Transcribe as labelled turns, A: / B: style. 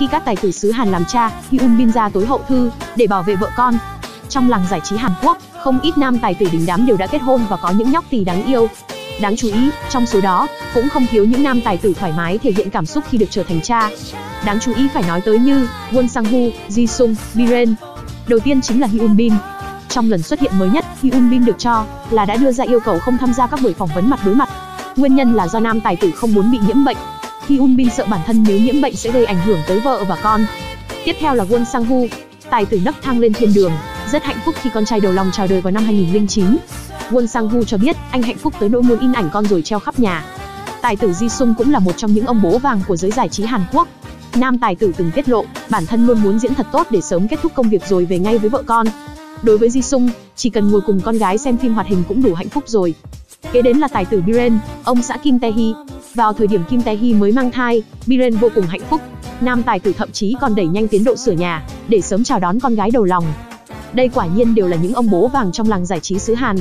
A: Khi các tài tử xứ Hàn làm cha, Hyun Bin ra tối hậu thư để bảo vệ vợ con. Trong làng giải trí Hàn Quốc, không ít nam tài tử đình đám đều đã kết hôn và có những nhóc tỳ đáng yêu. Đáng chú ý, trong số đó, cũng không thiếu những nam tài tử thoải mái thể hiện cảm xúc khi được trở thành cha. Đáng chú ý phải nói tới như Won Sang Woo, Ji Sung, Biren. Đầu tiên chính là Hyun Bin. Trong lần xuất hiện mới nhất, Hyun Bin được cho là đã đưa ra yêu cầu không tham gia các buổi phỏng vấn mặt đối mặt. Nguyên nhân là do nam tài tử không muốn bị nhiễm bệnh. Hyun Bin sợ bản thân nếu nhiễm bệnh sẽ gây ảnh hưởng tới vợ và con. Tiếp theo là Won Sang Woo, tài tử nấc thang lên thiên đường, rất hạnh phúc khi con trai đầu lòng chào đời vào năm 2009. Won Sang Woo cho biết, anh hạnh phúc tới nỗi muốn in ảnh con rồi treo khắp nhà. Tài tử Ji Sung cũng là một trong những ông bố vàng của giới giải trí Hàn Quốc. Nam tài tử từng tiết lộ, bản thân luôn muốn diễn thật tốt để sớm kết thúc công việc rồi về ngay với vợ con. Đối với Ji Sung, chỉ cần ngồi cùng con gái xem phim hoạt hình cũng đủ hạnh phúc rồi. Kế đến là tài tử Biren, ông xã Kim Tae Hee. Vào thời điểm Kim Tae Hee mới mang thai, Biren vô cùng hạnh phúc. Nam tài tử thậm chí còn đẩy nhanh tiến độ sửa nhà để sớm chào đón con gái đầu lòng. Đây quả nhiên đều là những ông bố vàng trong làng giải trí xứ Hàn.